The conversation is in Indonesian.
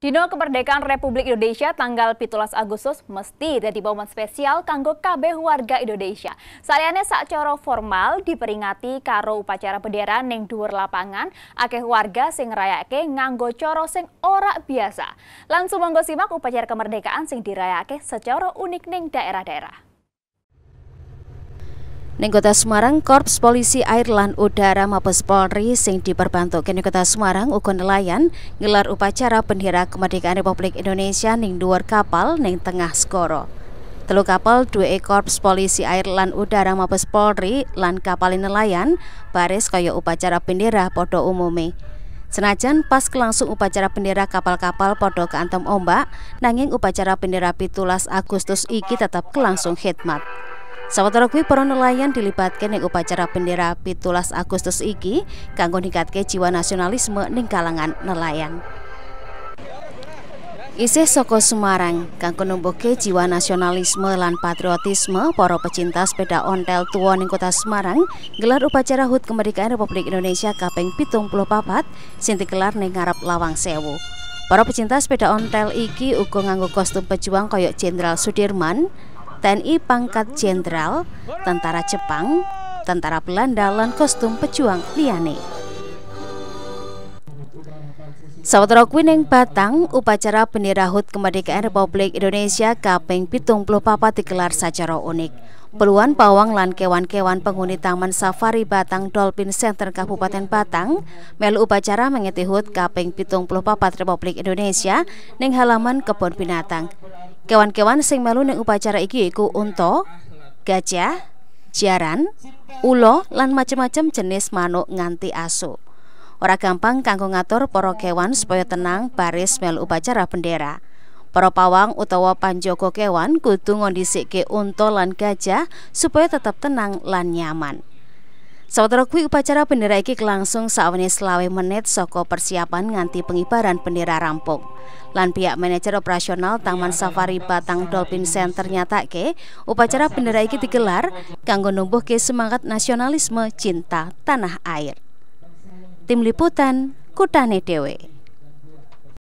Dino kemerdekaan Republik Indonesia tanggal 17 Agustus mesti jadi momen spesial kanggo KB warga Indonesia. Sayane sak coro formal diperingati karo upacara bendera ning dhuwur lapangan, akeh warga sing ngrayake nganggo coro sing ora biasa. Langsung monggo simak upacara kemerdekaan sing dirayake secara unik ning daerah-daerah. Ning Kota Semarang, Korps Polisi Air Lan Udara Mabes Polri sing diperbantu kene Kota Semarang uga nelayan ngelar upacara bendera kemerdekaan Republik Indonesia ning dhuwur kapal ning tengah skoro. Telu kapal dua Korps Polisi Air Lan Udara Mabes Polri lan kapal nelayan baris kaya upacara bendera podo umume. Senajan pas kelangsung upacara bendera kapal-kapal podo keantem ombak, nanging upacara bendera pitulas Agustus iki tetap kelangsung khidmat. Sawetara kuwi para nelayan dilibatkan ing upacara bendera 17 Agustus iki kanggo ningkatke jiwa nasionalisme ning kalangan nelayan. Isih saka Semarang kanggo numbuhke jiwa nasionalisme lan patriotisme para pecinta sepeda ontel tua ning kota Semarang gelar upacara HUT Kemerdekaan Republik Indonesia kaping 74 sing digelar ning ngarep Lawang Sewu. Para pecinta sepeda ontel iki uga nganggo kostum pejuang kaya Jenderal Sudirman, TNI pangkat jenderal, tentara Jepang, tentara Belanda lan kostum pejuang liyane. Sawetara kuwi ning Batang, upacara bendera HUT Kemerdekaan Republik Indonesia kaping 74 digelar secara unik. Puluhan pawang lan kewan-kewan penghuni Taman Safari Batang Dolphin Center Kabupaten Batang melu upacara mengeti HUT kaping 74 Republik Indonesia ning halaman kebun binatang. Kewan-kewan sing melu ning upacara iki iku unta, gajah, jaran, ulo lan macam-macam jenis manuk nganti asu. Ora gampang kanggo ngatur para kewan supaya tenang baris melu upacara bendera. Para pawang utawa panjogo kewan kudu ngondisikke unta lan gajah supaya tetap tenang lan nyaman. Saudara kuwi upacara bendera iki langsung sawane selawe menit saka persiapan nganti pengibaran bendera rampung. Lan pihak manajer operasional Taman Safari Batang Dolphin Center nyatake upacara bendera iki digelar kanggo numbuhke semangat nasionalisme cinta tanah air. Tim liputan Kutane Dewe.